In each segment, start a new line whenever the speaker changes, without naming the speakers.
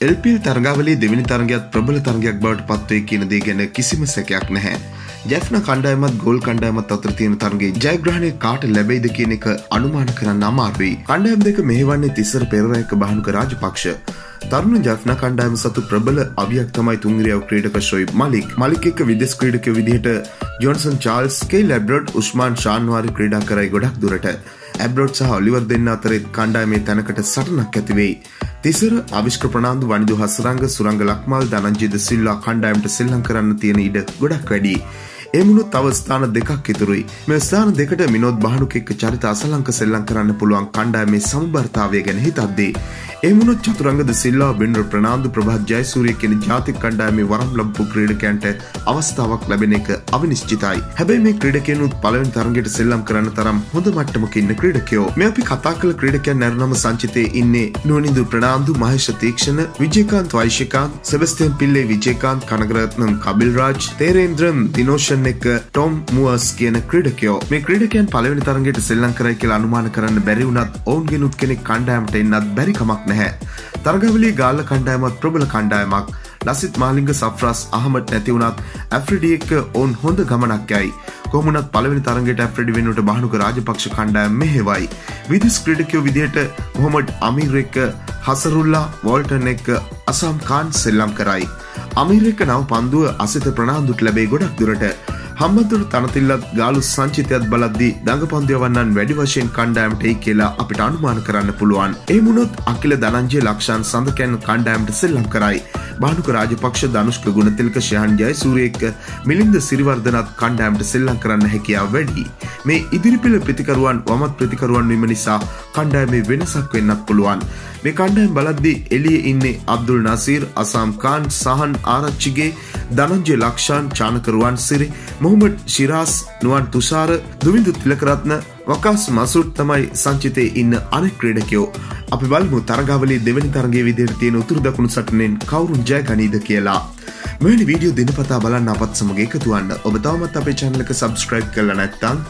එල්පිල් තරගාවලේ දෙවිනි තරගයක් ප්‍රබල තරගයක් බවට පත්වේ කියන දේ ගැන කිසිම සැකයක් නැහැ. ජැෆ්න කණ්ඩායමත් ගෝල් කණ්ඩායමත් අතර තියෙන තරගේ ජයග්‍රහණය කාට ලැබෙයිද කියන එක අනුමාන කරන්න අමාරුයි. කණ්ඩායම් දෙක මෙහෙවන්නේ තිස්සර පෙරවයක බහනුක රාජපක්ෂ. තරුණ ජෆ්න කණ්ඩායම සතු ප්‍රබල අවියක් තමයි තුන්ගරියාව ක්‍රීඩක ශොයිබ් මලික් මලික් එක්ක විදෙස් ක්‍රීඩක විදිහට ජොන්සන් චාල්ස්ගේ ලැබ්‍රඩ් උස්මාන් ශාන්වාරි ක්‍රීඩා කරයි ගොඩක් දුරට ඇබ්‍රෝඩ් සහ ඔලිවර් දෙන්න අතරෙත් කණ්ඩායමේ තැනකට සටනක් ඇතිවෙයි. තිසර අවිශ්ක ප්‍රනාාන්දු වනිදු හසරංග සුරංග ලක්මල් දනංජිද සිල්ලා කණ්ඩායමට සෙල්ලං කරන්න තියෙන ඉඩ ගොඩක් වැඩි. එමුණුත් තව ස්ථාන දෙකක් ඉතුරුයි මේ ස්ථාන දෙකට මිනොත් බහනුක එක්ක චරිත අසලංක සෙල්ලං කරන්න පුළුවන් කණ්ඩායමේ සමබර්තාවය ගැන හිතද්දී. එමුණුත් චතුරංගද සිල්ලා බින්ඩර් ප්‍රනාාන්දු ප්‍රභාත් ජයසූරිය කෙන ජාතික කණ්ඩායමේ වරම් ලබ්පු ක්‍රීඩකයන්ට අවස්ථාවක් ලැබෙන එක අවිනිශ්චිතයි. හැබැයි මේ ක්‍රීඩකයනුත් පළවෙනි තරගයට සෙල්ලම් කරන්න තරම් හොඳ මට්ටමක ඉන්න ක්‍රීඩකයෝ. මේ අපි කතා කළ ක්‍රීඩකයන් නැරනම සංචිතයේ ඉන්නේ නුවනිදු ප්‍රනාාන්දු මහේෂ තීක්ෂණ විජයකාන්ත් වයිශකාන්ත් සෙබස්තයන් පිල්ලේ විජයකාන්ත් කනගරත්නම් කබිල්රාජ් තේරේන්ද්‍රම් දිනෝෂන් එක ටොම් මුවස් කියන ක්‍රීඩකයෝ මේ ක්‍රීඩකයන් පළවෙනි තරගයට සෙල්ලම් කරයි කියලා අනුමාන කරන්න බැරි වුණත් ඔවුන්ගෙනුත් කෙනෙක් කණ්ඩායමට එන්නත් බැරිකමක් නැහැ. තරගවලි ගාල්ල කණ්ඩායමත් ප්‍රබල කණ්ඩායමක් ලසිත් මාලිංග සෆ්‍රස් අහමට නැතිවුණත් ඇෆ්‍රඩි එක්ක ඔවුන් හොඳ ගමනක් යයි. කොමුණත් පළවෙනි තරගට ඇෆ්‍රඩි වෙනුට බහනුක රාජපක්ෂ කණ්ඩායම් මෙහෙවයි. විදිස් ක්‍රඩකයෝ විදිහට මොහොමඩ් අමීර එක්ක හසරුල්ලා වෝල්ටන් එක්ක අසම් කාන් සෙල්ලම් කරයි. අමීර එක්ක නව පන්දුව අසිත ප්‍රනාාන්දුට ලැබේ ගොඩක් දුරට හම්බතුර තනතිල්ලත් ගාලු සංචිතයත් බලද්දී දඟ පන්දයවන්නන් වැඩි වශයෙන් කණ්ඩෑම්ට එයි කියලා අපිට අනුමාන කරන්න පුළුවන්. ඒ මුණොත් අකිල දනංජය ලක්ෂන් සඳකැන් කණ්ඩෑම්ට සෙල්ලම් කරයි. බානුක රාජපක්ෂ ධනුෂ්ක ගුණතිල්ක ශයන් ජය සූරයෙක්ක මිලින්ද සිරිවර්ධනත් කණ්ඩෑම්ට සෙල්ලම් කරන්න හැකියාව වැඩි. මේ ඉදිරිපිළ ප්‍රතිකරුවන් වමත් ප්‍රතිකරුවන් වීම නිසා කණ්ඩෑමේ වෙනසක් වෙන්නත් පුළුවන්. මේ කණ්ඩෑම් බලද්දි එලිය ඉන්නේ අබ්දුල් නසීර් අසාම් කාන් සහන් ආරච්චිගේ දනංජය ලක්ෂාන් චානකරුවන් සිරි මොහමඩ් ශිරාස් නුවන් තුෂාර දුවිඳු තිලකරත්න වකස් මසුට් තමයි සංචිතය ඉන්න අනෙක් ක්‍රඩකයෝ අපි බලමු තරගවලේ දෙවැනි තරගේ විදියට තියෙන උතුරු දකුණු සටනෙන් කවුරුන් ජය ගනීද කියලා. මෙනි වීඩියෝ දිනපතා බලන්න අපත් සමග එකතුවන්න ඔබ තවමත් අපේ චැනලක සබස්ක්‍රයිබ් කල නැත්තං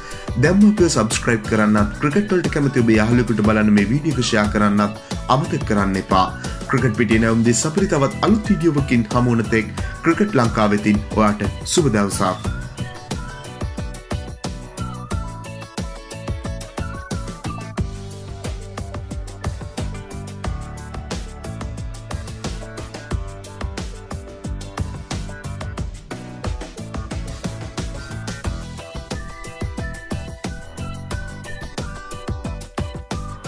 දැම්මපය සබස්ක්‍රයිබ් කරන්නත් ක්‍රිකට්වලට කැමති ඔබ යහලකුට බලන්න මේ වීඩියකෂයා කරන්නත් අමතක කරන්න එපා ක්‍රිකට් පිටිය නැවම්දි සපරි තවත් අලුත් වීඩියෝවකින් හමුවනතෙක් ක්‍රිකට් ලංකාවෙතින් ඔයාට සුබදවසාක්.